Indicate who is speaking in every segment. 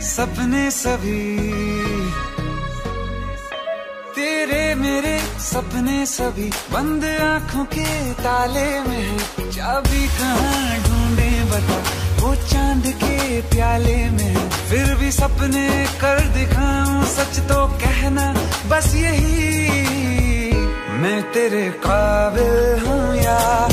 Speaker 1: सपने सभी। तेरे मेरे सपने सभी। बंद आँखों के ताले में है। चाबी कहाँ ढूंढे बता। वो चाँद के प्याले में है। फिर भी सपने कर दिखाऊँ। सच तो कहना बस यही। मैं तेरे काबिल हूँ या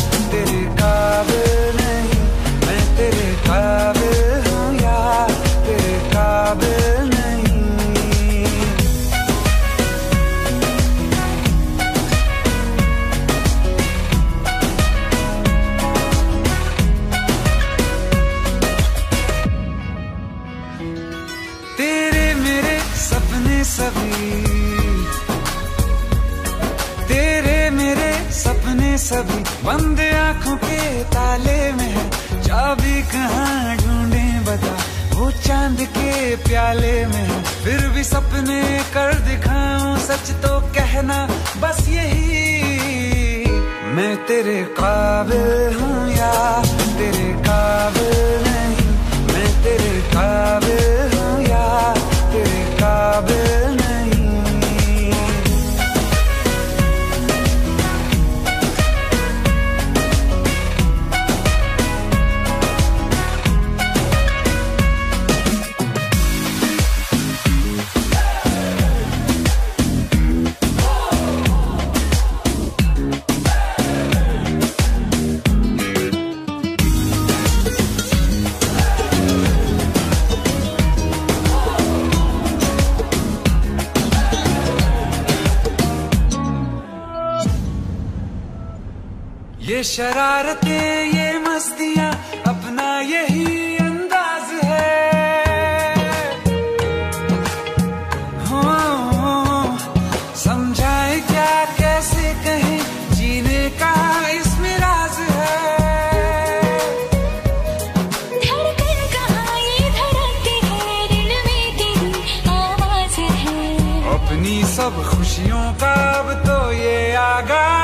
Speaker 1: सभी। तेरे मेरे सपने सभी बंद आँखों के ताले में है। चाबी कहाँ ढूंढे बता, वो चाँद के प्याले में है। फिर भी सपने कर दिखाऊँ, सच तो कहना बस यही। मैं तेरे काबिल हूँ या तेरे काबिल ये शरारतें ये मस्तियाँ अपना यही अंदाज है। हो समझाए क्या कैसे कहें जीने का इसमें राज है।
Speaker 2: धड़कन कहाँ ये धड़कती है दिल में तेरी आवाज़ है।
Speaker 1: अपनी सब खुशियों का अब तो ये आगाज़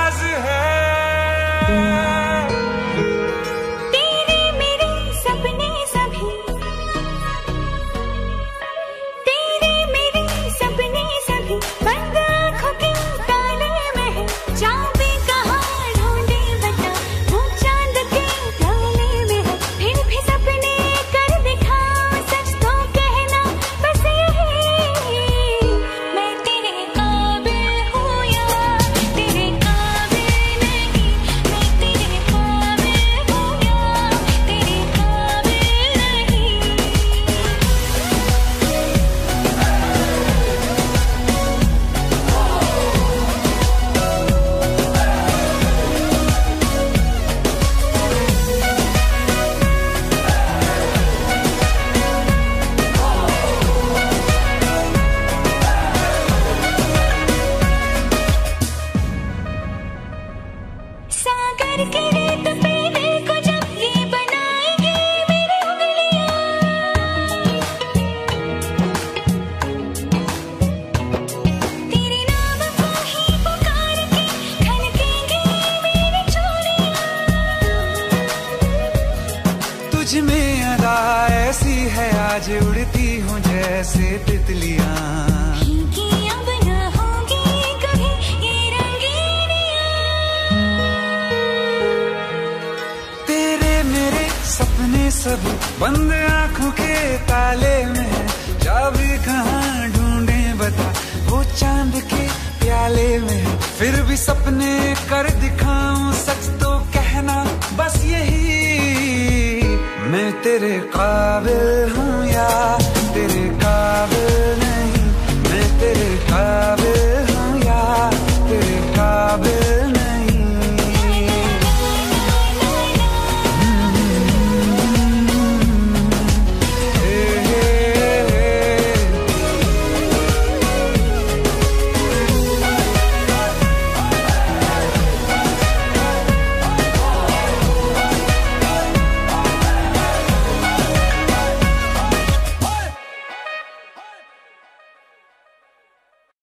Speaker 1: तुझ में अदा ऐसी है आज उड़ती हूँ जैसे तितलियाँ। सब बंद आँखों के ताले में। चाबी कहाँ ढूंढे बता। वो चाँद के प्याले में। फिर भी सपने कर दिखाऊँ, सच तो कहना बस यही। मैं तेरे काबिल हूँ या तेरे काबिल